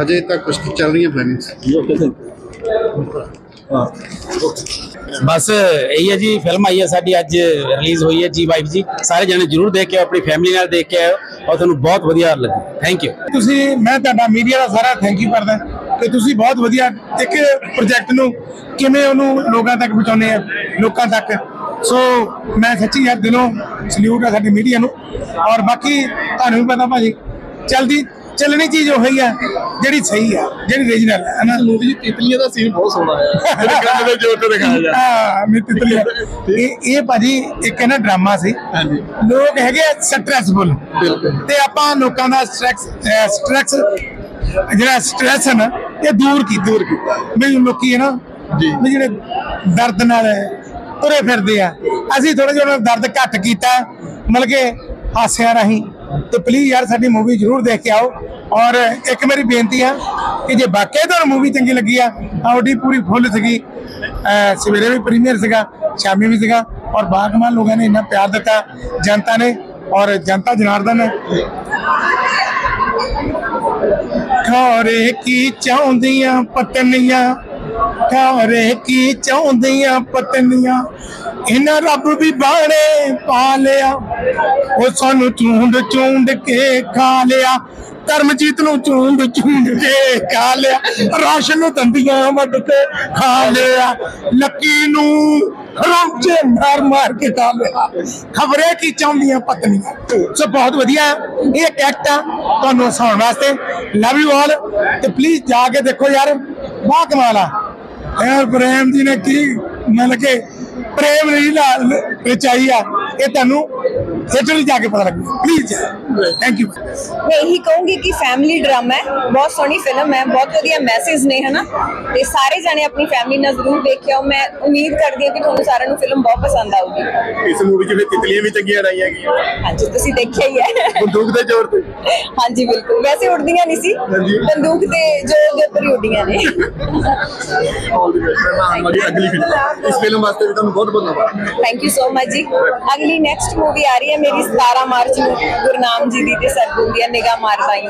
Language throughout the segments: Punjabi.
ਹਜੇ ਤੱਕ ਕੁਝ ਚੱਲ ਰਹੀਆਂ ਪਲੈਨਿੰਗਸ ਬਸ ਇਹੀ ਹੈ ਜੀ ਫਿਲਮ ਆਈ ਹੈ ਸਾਡੀ ਅੱਜ ਰਿਲੀਜ਼ ਹੋਈ ਹੈ ਜੀ ਵਾਈਫ ਜੀ। ਸਾਰੇ ਜਣੇ ਜਰੂਰ ਦੇਖ ਕੇ ਆਪਣੀ ਫੈਮਿਲੀ ਨਾਲ ਦੇਖ ਕੇ ਆਓ ਔਰ ਤੁਹਾਨੂੰ ਬਹੁਤ ਵਧੀਆ ਲੱਗੀ। ਥੈਂਕ ਯੂ ਤੁਸੀਂ ਮੈਂ ਤੁਹਾਡਾ ਮੀਡੀਆ ਦਾ ਸਾਰਾ ਥੈਂਕ ਯੂ ਕਰਦਾ ਕਿ ਤੁਸੀਂ ਬਹੁਤ ਵਧੀਆ ਇੱਕ ਪ੍ਰੋਜੈਕਟ ਨੂੰ ਕਿਵੇਂ ਉਹਨੂੰ ਲੋਕਾਂ ਤੱਕ ਪਹੁੰਚਾਉਂਦੇ ਆ ਲੋਕਾਂ ਤੱਕ। ਸੋ ਮੈਂ ਸੱਚੀ ਯਾਰ ਦਿਲੋਂ ਸਲੂਟ ਆ ਸਾਡੀ ਮੀਡੀਆ ਨੂੰ। ਔਰ ਬਾਕੀ ਤੁਹਾਨੂੰ ਵੀ ਪਤਾ ਭਾਜੀ ਚਲਦੀ ਚੱਲਣੀ ਚੀਜ਼ ਉਹ ਹੀ ਆ ਜਿਹੜੀ ਸਹੀ ਆ ਜਿਹੜੀ ਰੀਜਨਲ ਹੈ ਨਾ ਮੂਵੀ ਚ ਤਿਤਲੀਆਂ ਦਾ ਸੀਨ ਬਹੁਤ ਸੋਹਣਾ ਹੈ ਜਿਹੜੇ ਕੰਮ ਦੇ ਜੋਰ ਤੇ ਦਿਖਾਇਆ ਜਾ। ਹਾਂ ਮੈਂ ਤਿਤਲੀਆ। ਇਹ ਇਹ ਭਾਜੀ ਇੱਕ ਹੈ ਨਾ ਡਰਾਮਾ ਸੀ। ਹਾਂਜੀ। ਲੋਕ ਹੈਗੇ ਸਟ੍ਰੈਸਫੁਲ ਬਿਲਕੁਲ। ਤੇ ਆਪਾਂ ਲੋਕਾਂ ਦਾ ਸਟ੍ਰੈਸ ਸਟ੍ਰੈਸ ਜਿਹੜਾ ਸਟ੍ਰੈਸ ਹੈ ਨਾ ਇਹ ਦੂਰ ਕੀ ਦੂਰ ਕੀਤਾ। ਵੀ ਲੋਕੀ ਹੈ ਨਾ ਜੀ। ਜਿਹੜੇ ਦਰਦ ਨਾਲ ਤੁਰੇ ਫਿਰਦੇ ਆ। ਅਸੀਂ ਥੋੜਾ ਜਿਹਾ ਉਹਨਾਂ ਦਾ ਦਰਦ ਘੱਟ ਕੀਤਾ। ਮਤਲਬ ਕਿ ਹਾਸਿਆਂ ਰਾਹੀਂ। ਤੇ ਪਲੀਜ਼ ਯਾਰ, ਸਾਡੀ ਮੂਵੀ ਜ਼ਰੂਰ ਦੇਖ ਕੇ ਆਓ। ਔਰ ਇੱਕ ਮੇਰੀ ਬੇਨਤੀ ਆ ਕਿ ਜੇ ਵਾਕਈ ਤੁਹਾਨੂੰ ਮੂਵੀ ਚੰਗੀ ਲੱਗੀ ਆ ਆਉਡੀ ਪੂਰੀ ਫੁੱਲ ਸੀਗੀ। ਸਵੇਰੇ ਵੀ ਪ੍ਰੀਮੀਅਰ ਸੀਗਾ, ਸ਼ਾਮੀ ਵੀ ਸੀਗਾ। ਔਰ ਬਾਗਮਾਨ ਲੋਕਾਂ ਨੇ ਇੰਨਾ ਪਿਆਰ ਦਿੱਤਾ, ਜਨਤਾ ਨੇ ਔਰ ਜਨਤਾ ਜਨਾਰਦਨ ਨੇ। ਖੋਰੇ ਕੀ ਚਾਹੁੰਦੀਆਂ, ਪਤਨੀਆਂ ਖੋਰੇ ਕੀ ਚਾਹੁੰਦੀਆਂ ਪਤਨੀਆਂ? ਇਹਨਾਂ ਰੱਬ ਵੀ ਬਾਣੇ ਪਾ ਲਿਆ। ਉਹ ਸਾਨੂੰ ਚੁੰਡ ਚੁੰਡ ਕੇ ਖਾ ਲਿਆ। ਕਰਮਜੀਤ ਨੂੰ ਚੁੰਡ ਚੁੰਡ ਕੇ ਖਾ ਲਿਆ। ਰਾਸ਼ਨ ਨੂੰ ਦੰਦੀਆਂ ਵੱਢ ਕੇ ਖਾ ਲਿਆ। ਲੱਕੀ ਨੂੰ ਰੌਂਚੇ ਮਾਰ ਮਾਰ ਕੇ ਖਾ ਲਿਆ। ਖਬਰੇ ਕੀ ਚਾਹੁੰਦੀਆਂ ਪਤਨੀਆਂ? ਸੋ ਬਹੁਤ ਵਧੀਆ। ਇਹ ਇੱਕ ਐਕਟ ਆ ਤੁਹਾਨੂੰ ਹਸਾਉਣ ਵਾਸਤੇ। ਲਵ ਯੂ ਆਲ ਤੇ ਪਲੀਜ਼ ਜਾ ਕੇ ਦੇਖੋ ਯਾਰ। ਵਾਹ ਕਮਾਲ ਆ। ਯਾਰ ਪ੍ਰੇਮ ਜੀ ਨੇ ਕੀ ਮਤਲਬ ਕਿ ਪ੍ਰੇਮ ਰੀਲਾ ਰਚਾਈ ਆ, ਇਹ ਤੁਹਾਨੂੰ ਥੀਏਟਰ ਜਾ ਕੇ ਪਤਾ ਲੱਗੂ। ਪਲੀਜ਼ ਥੈਂਕ ਯੂ ਮੈਂ ਇਹੀ ਕਹੂੰਗੀ ਕਿ ਫੈਮਿਲੀ ਡਰਾਮਾ ਹੈ। ਬਹੁਤ ਸੋਹਣੀ ਫਿਲਮ ਹੈ ਬਹੁਤ ਵਧੀਆ ਮੈਸੇਜ ਨੇ ਹਨਾ? ਤੇ ਸਾਰੇ ਜਾਣੇ ਆਪਣੀ ਫੈਮਿਲੀ ਨਾਲ ਜ਼ਰੂਰ ਦੇਖਿਓ। ਮੈਂ ਉਮੀਦ ਕਰਦੀ ਹਾਂ ਕਿ ਤੁਹਾਨੂੰ ਸਾਰਿਆਂ ਨੂੰ ਫਿਲਮ ਬਹੁਤ ਪਸੰਦ ਆਊਗੀ। ਇਸ ਮੂਵੀ ਚ ਫਿਰ ਤਿਤਲੀਆਂ ਵੀ ਚੰਗੀਆਂ ਆਈਆਂ ਗਈਆਂ। ਹਾਂਜੀ ਤੁਸੀਂ ਦੇਖਿਆ ਹੀ ਹੈ। ਬੰਦੂਕ ਦੇ ਜ਼ੋਰ ਤੇ। ਹਾਂਜੀ ਬਿਲਕੁਲ। ਵੈਸੇ ਉੜਦੀਆਂ ਨਹੀਂ ਸੀ। ਬੰਦੂਕ ਤੇ ਜੋ ਦੇ ਉੱਪਰ ਉੱਡੀਆਂ ਨੇ। ਦੀ ਅਗਲੀ ਫਿਲਮ ਇਸ ਫਿਲਮ ਵਾਸਤੇ ਵੀ ਤੁਹਾਨੂੰ ਬਹੁਤ ਬਹੁਤ ਧੰਨਵਾਦ। ਥੈਂਕ ਯੂ ਸੋ ਮਚ ਜੀ। ਅਗਲੀ ਨੈਕਸਟ ਮੂਵੀ ਆ ਰਹੀ ਹੈ ਮੇਰੀ 17 ਮਾਰਚ ਨੂੰ ਗੁਰਨਾਮ ਜੀ ਦੀ ਤੇ ਸਰਗੁਣ ਦੀ ਨਿਗਾਹ ਮਾਰ ਪਾਈ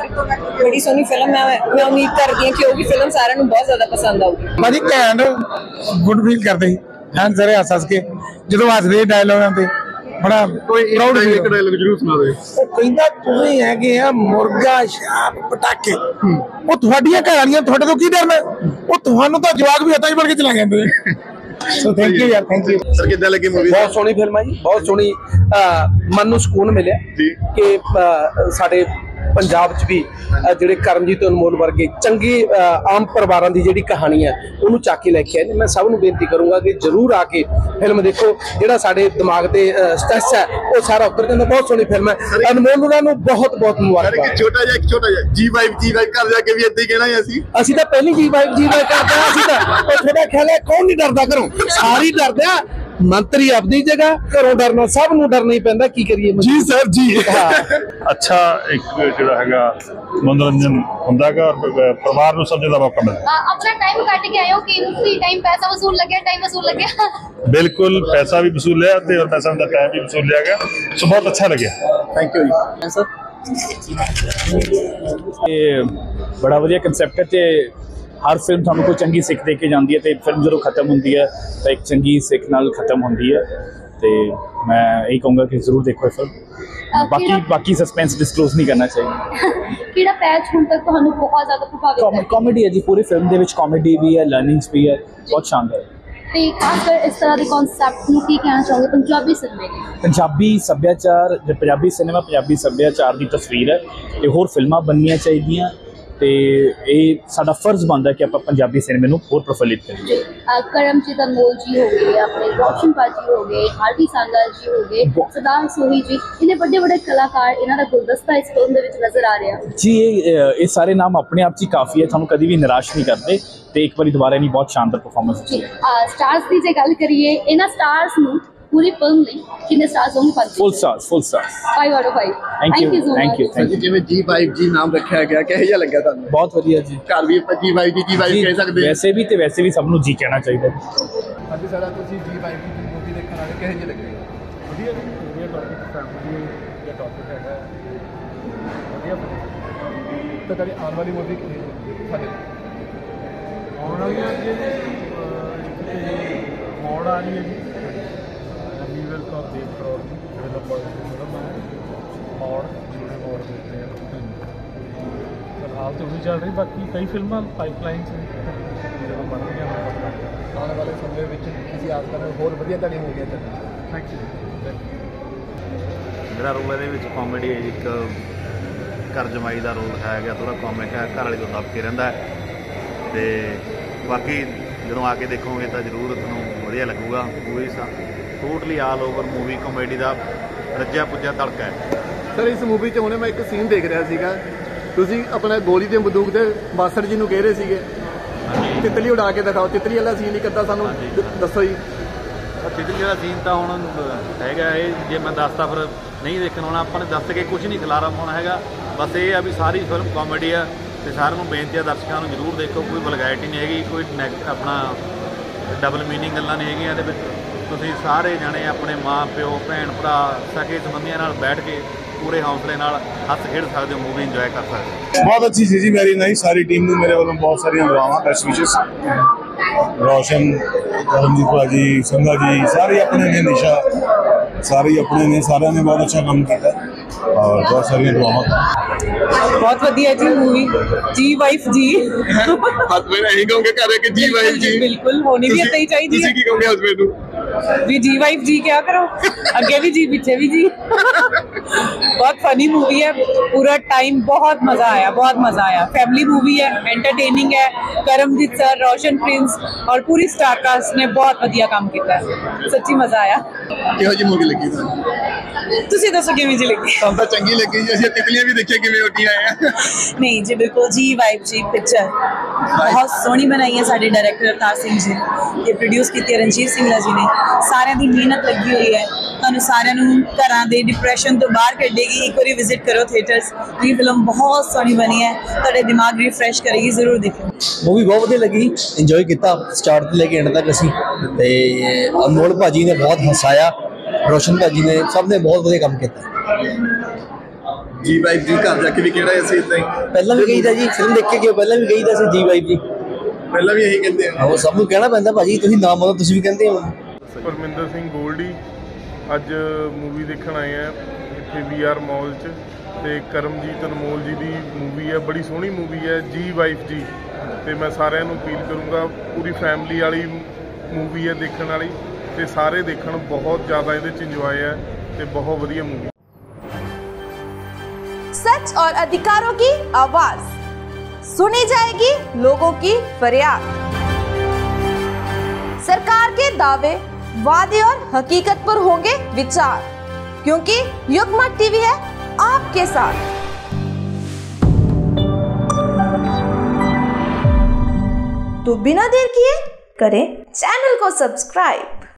ਬੜੀ ਸੋਹਣੀ ਫਿਲਮ ਹੈ। ਮੈਂ ਉਮੀਦ ਕਰਦੀ ਹਾਂ ਕਿ ਉਹ ਵੀ ਫਿਲਮ ਸਾਰਿਆਂ ਨੂੰ ਬਹੁਤ ਜ਼ਿਆਦਾ ਪਸੰਦ ਆਊਗੀ। ਭਾਜੀ ਘੈਂਟ ਗੁੱਡ ਫੀਲ ਕਰਦੇ ਹਾਂ ਸਾਰੇ ਹੱਸ ਹੱਸ ਕੇ ਜਦੋਂ ਹੱਸਦੇ ਡਾਇਲੋਗਾਂ ਤੇ ਬੜਾ ਕੋਈ proud feel ਇੱਕ ਡਾਇਲੌਗ ਜ਼ਰੂਰ ਸੁਣਾ ਦਿਓ। ਉਹ ਕਹਿੰਦਾ ਤੁਸੀਂ ਹੈਗੇ ਆ ਮੁਰਗਾ ਸ਼ਾਪ ਪਟਾਕੇ। ਉਹ ਤੁਹਾਡੀਆਂ ਘਰ ਵਾਲੀਆਂ ਤੁਹਾਡੇ ਤੋਂ ਕੀ ਡਰਨਾ? ਉਹ ਤੁਹਾਨੂੰ ਤਾਂ ਜਵਾਕ ਵੀ ਹੱਥਾਂ 'ਚ ਫੜ ਕੇ ਚਲਾ ਜਾਂਦੇ ਸੋ ਥੈਂਕ ਯੂ ਯਾਰ ਥੈਂਕ ਯੂ ਸਰ ਕਿੱਦਾਂ ਲੱਗੀ ਮੂਵੀ ਬਹੁਤ ਸੋਹਣੀ ਫਿਲਮ ਹੈ ਜੀ ਬਹੁਤ ਸੋਹਣੀ ਅਹ, ਮਨ ਨੂੰ ਸਕੂਨ ਮਿਲਿਆ ਜੀ। ਕਿ ਸਾਡੇ ਪੰਜਾਬ 'ਚ ਵੀ ਜਿਹੜੇ ਕਰਮਜੀਤ ਅਨਮੋਲ ਵਰਗੇ ਚੰਗੇ ਆਮ ਪਰਿਵਾਰਾਂ ਦੀ ਜਿਹੜੀ ਕਹਾਣੀ ਹੈ ਉਹਨੂੰ ਚੱਕ ਕੇ ਲੈ ਕੇ ਆਏ ਮੈਂ ਸਭ ਨੂੰ ਬੇਨਤੀ ਕਰੂੰਗਾ ਕਿ ਜਰੂਰ ਆ ਕੇ ਫਿਲਮ ਦੇਖੋ। ਜਿਹੜਾ ਸਾਡੇ ਦਿਮਾਗ ਤੇ ਸਟ੍ਰੈਸ ਹੈ ਉਹ ਸਾਰਾ ਉਤਰ ਜਾਂਦਾ ਬਹੁਤ ਸੋਹਣੀ ਫਿਲਮ ਹੈ। ਅਨਮੋਲ ਉਹਨਾਂ ਨੂੰ ਬਹੁਤ ਬਹੁਤ ਮੁਬਾਰਕਾਂ ਛੋਟਾ ਜਿਹਾ ਇੱਕ ਛੋਟਾ ਜਿਹਾ ਜੀ ਵਾਈਬ ਜੀ ਵਾਈਬ ਘਰ ਜਾ ਕੇ ਵੀ ਏਦਾਂ ਹੀ ਕਹਿਣਾ ਹੈ ਅਸੀਂ। ਅਸੀਂ ਤਾਂ ਪਹਿਲੀ ਜੀ ਵਾਈਬ ਜੀ ਵਾਈਬ ਕਰਦੇ ਹਾਂ ਅਸੀਂ ਤਾਂ ਉਹ ਤੁਹਾਡਾ ਖਿਆਲ ਹੈ ਕੌਣ ਨਹੀਂ ਡਰਦਾ ਘਰੋਂ? ਸਾਰੀ ਡਰਦੇ ਆ ਮੰਤਰੀ ਆਪਣੀ ਜਗ੍ਹਾ ਘਰੋਂ ਡਰਨਾ ਸਭ ਨੂੰ ਡਰਨਾ ਹੀ ਪੈਂਦਾ ਕੀ ਕਰੀਏ ਜੀ ਸਰ ਜੀ। ਅੱਛਾ ਇੱਕ ਜਿਹੜਾ ਹੈਗਾ ਮਨੋਰੰਜਨ ਹੁੰਦਾ ਹੈਗਾ ਔਰ ਪਰਿਵਾਰ ਨੂੰ ਸਮਝਣ ਦਾ ਮੌਕਾ ਮਿਲਦਾ ਆਪਣਾ ਟਾਈਮ ਕੱਟ ਕੇ ਆਇਓ ਕੀਮਤੀ ਟਾਈਮ ਪੈਸਾ ਵਸੂਲ ਲੱਗਿਆ ਟਾਈਮ ਵਸੂਲ ਲੱਗਿਆ? ਬਿਲਕੁਲ ਪੈਸਾ ਵੀ ਵਸੂਲਿਆ ਤੇ ਔਰ ਪੈਸਾ ਦਾ ਟਾਈਮ ਵੀ ਵਸੂਲਿਆ ਗਿਆ। ਸੋ ਬਹੁਤ ਅੱਛਾ ਲੱਗਿਆ। ਥੈਂਕ ਯੂ ਜੀ। ਇਹ ਬੜਾ ਵਧੀਆ ਕਨਸੈਪਟ ਹੈ ਤੇ ਹਰ ਫਿਲਮ ਤੁਹਾਨੂੰ ਕੋਈ ਚੰਗੀ ਸਿੱਖ ਦੇ ਕੇ ਜਾਂਦੀ ਹੈ ਤੇ ਫਿਲਮ ਜਦੋਂ ਖਤਮ ਹੁੰਦੀ ਹੈ ਤਾਂ ਇੱਕ ਚੰਗੀ ਸਿੱਖ ਨਾਲ ਖਤਮ ਹੁੰਦੀ ਹੈ ਤੇ ਮੈਂ ਇਹ ਕਹੂੰਗਾ ਕਿ ਜ਼ਰੂਰ ਦੇਖੋ ਇਹ ਫਿਲਮ ਬਾਕੀ ਬਾਕੀ ਸਸਪੈਂਸ ਡਿਸਕਲੋਜ਼ ਨਹੀਂ ਕਰਨਾ ਚਾਹੀਦਾ। ਕਿਹੜਾ ਪੈਚ ਹੁਣ ਤੱਕ ਤੁਹਾਨੂੰ ਬਹੁਤ ਜ਼ਿਆਦਾ ਪ੍ਰਭਾਵਿਤ ਹੈ ਕਾਮੇਡੀ ਹੈ ਜੀ ਪੂਰੀ ਫਿਲਮ ਦੇ ਵਿੱਚ ਕਾਮੇਡੀ ਵੀ ਹੈ ਲਰਨਿੰਗਸ ਵੀ ਹੈ ਬਹੁਤ ਸ਼ਾਨਦਾਰ ਹੈ। ਤੇ ਖਾਸ ਕਰ ਇਸ ਤਰ੍ਹਾਂ ਦੇ ਕਨਸੈਪਟ ਨੂੰ ਕੀ ਕਹਿਣਾ ਚਾਹੋਗੇ? ਪੰਜਾਬੀ ਸਿਨੇਮੇ ਲਈ ਪੰਜਾਬੀ ਸੱਭਿਆਚਾਰ ਜੋ ਪੰਜਾਬੀ ਸਿਨੇਮਾ ਪੰਜਾਬੀ ਸੱਭਿਆਚਾਰ ਦੀ ਤਸਵੀਰ ਹੈ ਤੇ ਹੋਰ ਫਿਲਮਾਂ ਬਣਨੀਆਂ ਚਾਹੀਦੀਆਂ। ਤੇ ਇਹ ਸਾਡਾ ਫਰਜ਼ ਬਣਦਾ ਕਿ ਆਪਾਂ ਪੰਜਾਬੀ ਸਿਨੇਮੇ ਨੂੰ ਹੋਰ ਪ੍ਰਫੁੱਲਿਤ ਕਰੀਏ। ਕਰਮਜੀਤ ਅਨਮੋਲ ਜੀ ਹੋ ਗਏ ਆਪਣੇ ਰੋਸ਼ਨ ਪਾਜੀ ਹੋ ਗਏ ਹਾਰਦੀ ਸੰਗਾ ਜੀ ਹੋ ਗਏ ਸਦਾਨ ਸੋਹੀ ਜੀ ਇਹਨੇ ਵੱਡੇ ਵੱਡੇ ਕਲਾਕਾਰ ਇਹਨਾਂ ਦਾ ਗੁਲਦਸਤਾ ਇਸ ਫਿਲਮ ਦੇ ਵਿੱਚ ਨਜ਼ਰ ਆ ਰਿਹਾ। ਜੀ ਇਹ ਇਹ ਸਾਰੇ ਨਾਮ ਆਪਣੇ ਆਪ 'ਚ ਹੀ ਕਾਫੀ ਹੈ ਤੁਹਾਨੂੰ ਕਦੀ ਵੀ ਨਿਰਾਸ਼ ਨਹੀਂ ਕਰਦੇ ਤੇ ਇੱਕ ਵਾਰੀ ਦੁਬਾਰਾ ਨਹੀਂ ਬਹੁਤ ਸ਼ਾਨਦਾਰ ਪਰਫਾਰਮੈਂਸ ਜੀ ਸਟਾਰਸ ਦੀ ਜੇ ਗੱਲ ਕਰੀਏ ਇਹਨਾਂ ਸਟਾਰਸ ਨੂੰ ਪੂਰੀ ਫਿਲਮ ਲਈ ਕਿੰਨੇ ਸਟਾਰਸ ਹੋਣਗੇ ਪੰਜ full stars full stars 5 out of 5 thank you thank you thank ਜੀ ਯੂ ਜਿਵੇਂ ਜੀ ਵਾਈਬ ਜੀ ਨਾਮ ਰੱਖਿਆ ਗਿਆ ਕਿਹੋ ਜਿਹਾ ਲੱਗਾ ਤੁਹਾਨੂੰ ਬਹੁਤ ਵਧੀਆ ਜੀ ਘਰ ਵੀ ਆਪਾਂ ਜੀ ਵਾਈਬ ਜੀ ਜੀ ਵਾਈਬ ਕਹਿ ਸਕਦੇ ਵੈਸੇ ਵੀ ਤੇ ਵੈਸੇ ਵੀ ਸਭ ਨੂੰ ਜੀ ਕਹਿਣਾ ਚਾਹੀਦਾ ਅੱਜ ਸਾਡਾ ਤੁਸੀਂ ਜੀ ਵਾਈਬ ਦੀ ਮੂਵੀ ਦੇਖਣ ਆਏ ਕਿਹੋ ਜਿਹਾ ਲੱਗਿਆ ਵਧੀਆ ਜੀ ਵਧੀਆ ਟੌਪਿਕ ਫੈਮਿਲੀ ਦਾ ਟੌਪਿਕ ਹੈਗਾ ਵਧੀਆ ਤਾਂ ਤੁਹਾਡੀ ਆਉਣ ਵਾਲੀ ਮੂਵੀ ਸਾਡੇ ਆਉਣ ਵਾਲੀਆਂ ਅੱਗੇ ਜੀ ਮੋੜ ਆ ਰਹੀ ਹੈ ਜੀ ਰਣਵੀਰ ਕੌਰ ਦੇਵ ਕਰੋੜ ਦੀ ਡਿਵੈਲਪਰ ਫਿਲਮ ਹੈ ਮੋੜ ਜਿਹੜੇ ਮੋੜ ਦਿੱਤੇ ਆ। ਫਿਲਹਾਲ ਤਾਂ ਉਹੀ ਚੱਲ ਰਹੀ ਬਾਕੀ ਕਈ ਫਿਲਮਾਂ ਪਾਈਪਲਾਈਨ 'ਚ ਜਦੋਂ ਬਣ ਰਹੀਆਂ ਆਉਣ ਵਾਲੇ ਸਮੇਂ ਵਿੱਚ ਅਸੀਂ ਆਸ ਕਰਦੇ ਹਾਂ ਹੋਰ ਵਧੀਆ ਤੁਹਾਡੀ ਮੂਵੀਆਂ ਚੱਲਣ ਥੈਂਕ ਯੂ ਮੇਰਾ ਰੋਲ ਇਹਦੇ ਵਿੱਚ ਕਾਮੇਡੀ ਹੈ ਇੱਕ ਘਰ ਜਮਾਈ ਦਾ ਰੋਲ ਦਿਖਾਇਆ ਗਿਆ ਥੋੜਾ ਕਾਮਿਕ ਹੈ ਘਰ ਵਾਲੀ ਤੋਂ ਦੱਬ ਕੇ ਰਹਿੰਦਾ ਹੈ। ਤੇ ਬਾਕੀ ਜਦੋਂ ਆ ਕੇ ਦੇਖੋਗੇ ਤਾਂ ਜ਼ਰੂਰ ਤੁਹਾਨੂੰ ਵਧੀਆ ਲੱਗੂਗਾ ਪੂਰੀ totally all over movie comedy ਦਾ ਰੱਜਿਆ ਪੁੱਜਿਆ ਤੜਕਾ ਹੈ। ਸਰ ਇਸ ਮੂਵੀ 'ਚ ਹੁਣੇ ਮੈਂ ਇੱਕ ਸੀਨ ਦੇਖ ਰਿਹਾ ਸੀਗਾ। ਤੁਸੀਂ ਆਪਣਾ ਗੋਲੀ ਦੇ ਬੰਦੂਕ ਤੇ ਮਾਸਟਰ ਜੀ ਨੂੰ ਕਹਿ ਰਹੇ ਸੀਗੇ। ਤਿਤਲੀ ਉਡਾ ਕੇ ਦਿਖਾਓ। ਤਿਤਲੀ ਵਾਲਾ ਸੀਨ ਹੀ ਕਰਦਾ ਸਾਨੂੰ ਦ- ਦੱਸੋ ਜੀ। ਤਿਤਲੀ ਦਾ ਸੀਨ ਤਾਂ ਹੁਣ ਹੈਗਾ ਇਹ ਜੇ ਮੈਂ ਦੱਸਦਾ ਫਿਰ ਨਹੀਂ ਦੇਖਣ ਆਉਣਾ। ਆਪਾਂ ਨੇ ਦੱਸ ਕੇ ਕੁਝ ਨਹੀਂ ਖਿਲਾਰਾ ਪਾਉਣਾ ਹੈਗਾ। ਬਸ ਇਹ ਆ ਵੀ ਸਾਰੀ ਫਿਲਮ ਕਾਮੇਡੀ ਆ ਤੇ ਸਾਰਿਆਂ ਨੂੰ ਬੇਨਤੀ ਆ ਦਰਸ਼ਕਾਂ ਨੂੰ ਜ਼ਰੂਰ ਦੇਖੋ। ਕੋਈ ਵਲਗੈਰਿਟੀ ਨਹੀਂ ਹੈਗੀ ਕੋਈ ਆਪਣਾ ਡਬਲ ਮੀਨਿੰਗ ਗੱਲਾਂ ਨਹੀਂ ਹੈਗੀਆਂ ਇਹਦੇ ਵਿੱਚ। ਤੁਸੀਂ ਸਾਰੇ ਜਣੇ ਆਪਣੇ ਮਾਂ ਪਿਓ ਭੈਣ ਭਰਾ ਸਕੇ ਸੰਬੰਧੀਆਂ ਨਾਲ ਬੈਠ ਕੇ ਪੂਰੇ ਹੌਸਲੇ ਨਾਲ ਹੱਸ ਖੇਡ ਸਕਦੇ ਹੋ ਮੂਵੀ ਇੰਜੋਏ ਕਰ ਸਕਦੇ ਹੋ। ਬਹੁਤ ਅੱਛੀ ਸੀ ਜੀ ਮੇਰੀ ਨਹੀਂ ਸਾਰੀ ਟੀਮ ਨੂੰ ਮੇਰੇ ਵੱਲੋਂ ਬਹੁਤ ਸਾਰੀਆਂ ਦੁਆਵਾਂ ਬੈਸਟ ਵਿਸ਼ੇਸ ਰੋਸ਼ਨ ਕਰਮਜੀਤ ਭਾਜੀ ਸੰਗਾ ਜੀ ਸਾਰੇ ਆਪਣੇ ਨੇ ਨਿਸ਼ਾ ਸਾਰੇ ਆਪਣੇ ਨੇ ਸਾਰਿਆਂ ਨੇ ਬਹੁਤ ਅੱਛਾ ਕੰਮ ਕੀਤਾ ਔਰ ਬਹੁਤ ਸਾਰੀਆਂ ਦੁਆਵਾਂ। ਬਹੁਤ ਵਧੀਆ ਜੀ ਮੂਵੀ ਜੀ ਵਾਈਫ ਜੀ। ਹਸਬੈਂਡ ਇਹੀ ਕਹੋਗੇ ਘਰੇ ਕਿ ਜੀ ਵਾਈਫ ਜੀ। ਬਿਲਕੁਲ ਹੋਣੀ ਵੀ ਏਦਾਂ ਹੀ ਚਾਹੀਦੀ ਤੁਸੀਂ ਹੈ ਕੀ ਕਹੋਗੇ ਹਸਬੈਂਡ ਨੂੰ? ਵੀ ਜੀ ਵਾਈਫ ਜੀ ਕਿਆ ਕਰੋ ਅੱਗੇ ਵੀ ਜੀ ਪਿੱਛੇ ਵੀ ਜੀ बहुत फनी मूवी है पूरा टाइम बहुत मजा आया बहुत मजा आया फैमिली मूवी है एंटरटेनिंग है करमजीत सर रोशन प्रिंस और पूरी स्टार कास्ट ने बहुत ਵਧੀਆ ਕੰਮ ਕੀਤਾ ਹੈ ਸੱਚੀ ਮਜ਼ਾ ਆਇਆ ਕਿਹੋ ਜਿਹੀ ਮੂਵੀ ਲੱਗੀ ਤੁਹਾਨੂੰ ਤੁਸੀਂ ਦੱਸੋ ਕਿਵੇਂ ਜੀ ਲੱਗੀ? ਸਾਨੂੰ ਤਾਂ ਚੰਗੀ ਲੱਗੀ ਜੀ ਅਸੀਂ ਤਿਤਲੀਆਂ ਵੀ ਦੇਖੀਆਂ ਕਿਵੇਂ ਉੱਡੀਆਂ ਆ ਨਹੀਂ ਜੀ ਬਿਲਕੁਲ ਜੀ ਵਾਈਬ ਜੀ ਪਿਕਚਰ ਬਹੁਤ ਸੋਹਣੀ ਬਣਾਈ ਹੈ ਸਾਡੇ ਡਾਇਰੈਕਟਰ ਅਵਤਾਰ ਸਿੰਘ ਜੀ ਨੇ। ਤੇ ਪ੍ਰੋਡਿਊਸ ਕੀਤੀ ਹੈ ਰਣਜੀਤ ਸਿੰਘਲਾ ਜੀ ਨੇ। ਸਾਰਿਆਂ ਦੀ ਮਿਹਨਤ ਲੱਗੀ ਹੋਈ ਹੈ। ਤੁਹਾਨੂੰ ਸਾਰਿਆਂ ਨੂੰ ਘਰਾਂ ਦੇ ਡਿਪਰੈਸ਼ਨ ਤੋਂ ਬਾਹਰ ਕੱਢੇਗੀ। ਇੱਕ ਵਾਰੀ ਵਿਜ਼ਿਟ ਕਰੋ ਥੀਏਟਰਸ ਇਹ ਫਿਲਮ ਬਹੁਤ ਸੋਹਣੀ ਬਣੀ ਹੈ। ਤੁਹਾਡੇ ਦਿਮਾਗ ਰਿਫਰੈਸ਼ ਕਰੇਗੀ ਜ਼ਰੂਰ ਦੇਖੋ ਮੂਵੀ ਬਹੁਤ ਵਧੀਆ ਲੱਗੀ ਇੰਜੋਏ ਕੀਤਾ। ਸਟਾਰਟ ਤੋਂ ਲੈ ਕੇ ਐਂਡ ਤੱਕ ਅਸੀਂ। ਤੇ ਅਨਮੋਲ ਭਾਜੀ ਨੇ ਬਹੁਤ ਹਸਾਇਆ। ਰੋਸ਼ਨ ਭਾਜੀ ਨੇ ਸਭ ਨੇ ਬਹੁਤ ਵਧੀਆ ਕੰਮ ਕੀਤਾ। ਜੀ ਵਾਈਫ ਜੀ ਘਰ ਜਾ ਕੇ ਵੀ ਕਿਹੜਾ ਅਸੀਂ ਇਦਾਂ ਹੀ? ਪਹਿਲਾਂ ਵੀ ਕਹੀਦਾ ਜੀ ਫਿਲਮ ਦੇਖ ਕੇ ਕਿ ਪਹਿਲਾਂ ਵੀ ਕਹੀਦਾ ਸੀ ਜੀ ਵਾਈਬ ਜੀ। ਪਹਿਲਾਂ ਵੀ ਇਹੀ ਕਹਿੰਦੇ ਆ। ਉਹ ਸਭ ਨੂੰ ਕਹਿਣਾ ਪੈਂਦਾ ਭਾਜੀ ਤੁਸੀਂ ਨਾਮ ਮਤਲਬ ਤੁਸੀਂ ਵੀ ਕਹਿੰਦੇ ਹੋ। ਪਰਮਿੰਦਰ ਸਿੰਘ ਗੋਲਡੀ ਅੱਜ ਮੂਵੀ ਦੇਖਣ ਆਏ ਆ ਇੱਥੇ ਵੀਆਰ ਮਾਲ 'ਚ ਤੇ ਕਰਮਜੀਤ ਅਨਮੋਲ ਜੀ ਦੀ ਮੂਵੀ ਹੈ ਬੜੀ ਸੋਹਣੀ ਮੂਵੀ ਹੈ ਜੀ ਵਾਈਫ ਜੀ। ਤੇ ਮੈਂ ਸਾਰਿਆਂ ਨੂੰ ਅਪੀਲ ਕਰੂੰਗਾ ਪੂਰੀ ਫੈਮਿਲੀ ਵਾਲੀ ਮੂਵੀ ਹੈ ਦੇਖਣ ਵਾਲੀ। ਤੇ ਸਾਰੇ ਦੇਖਣ ਬਹੁਤ ਜ਼ਿਆਦਾ ਇਹਦੇ 'ਚ ਇੰਜੋਏ ਹੈ ਤੇ ਬਹੁਤ ਵਧੀਆ ਮੂਵੀ सच और अधिकारों की आवाज सुनी जाएगी लोगों की फरियाद सरकार के दावे वादे और हकीकत पर होंगे विचार क्योंकि युगमत टीवी है आपके साथ तो बिना देर किए करें चैनल को सब्सक्राइब